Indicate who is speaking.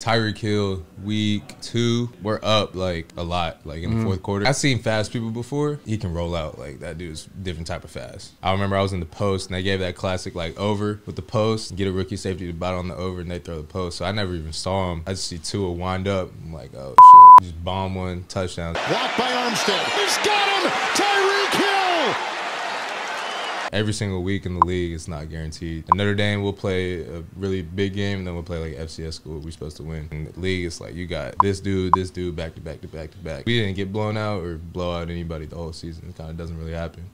Speaker 1: Tyreek Hill, week two, we're up like a lot, like in the mm-hmm. fourth quarter. I've seen fast people before. He can roll out like that dude's different type of fast. I remember I was in the post and they gave that classic like over with the post, get a rookie safety to battle on the over and they throw the post. So I never even saw him. I just see Tua wind up. I'm like, oh shit. Just bomb one touchdown.
Speaker 2: Blocked by Armstead. He's got him! Tyreek Hill!
Speaker 1: Every single week in the league, it's not guaranteed. At Notre Dame, we'll play a really big game, and then we'll play like FCS school. We're supposed to win. In the league, it's like you got this dude, this dude, back to back to back to back. We didn't get blown out or blow out anybody the whole season. It kind of doesn't really happen.